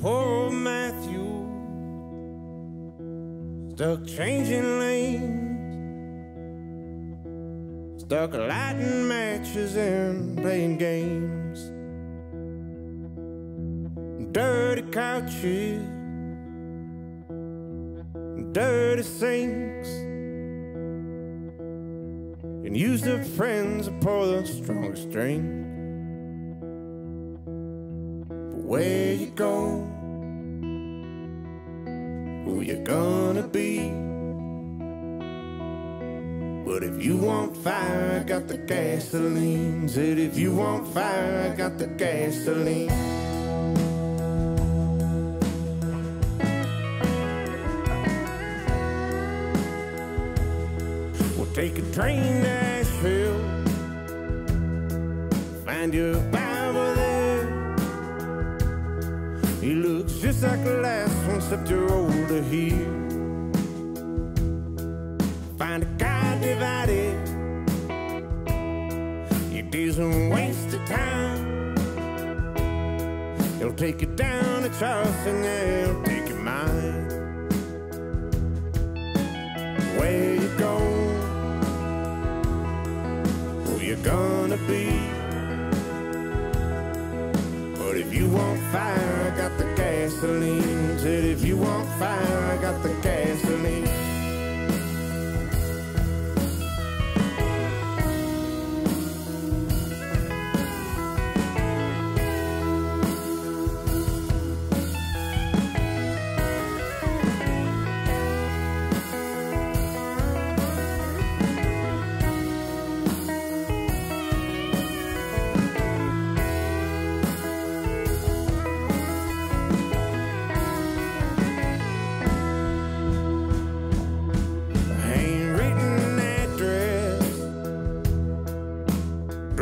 poor old Matthew stuck changing lanes, stuck lighting matches and playing games. Dirty couches, dirty sinks, and used up friends to pour the strongest drink. Where you go? Who you gonna be? But if you want fire, I got the gasoline. Said if you want fire, I got the gasoline. We'll take a train to. Find Bible the last one, except you're older here. Find a guy divided. Days a waste of time. He'll take you down to Charleston, yeah, he'll take your mind. Where you go? Who you gonna be? But if you got the gasoline. Said if you want fire, I got the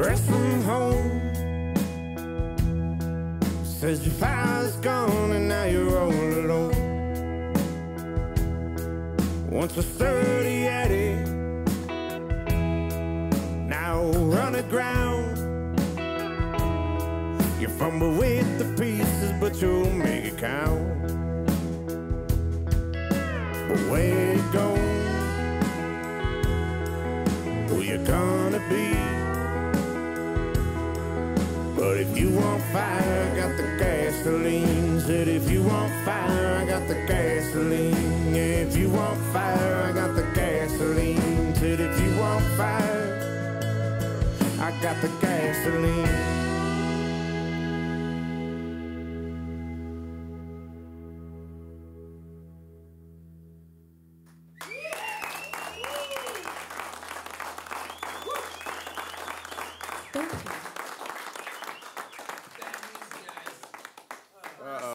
dress from home. Says your file's gone and now you're all alone. Once a sturdy addict, now run aground. You fumble with the pieces, but you'll make it count. But where you go? If you want fire, I got the gasoline. Said if you want fire, I got the gasoline. Yeah, if you want fire, I got the gasoline. Said if you want fire, I got the gasoline.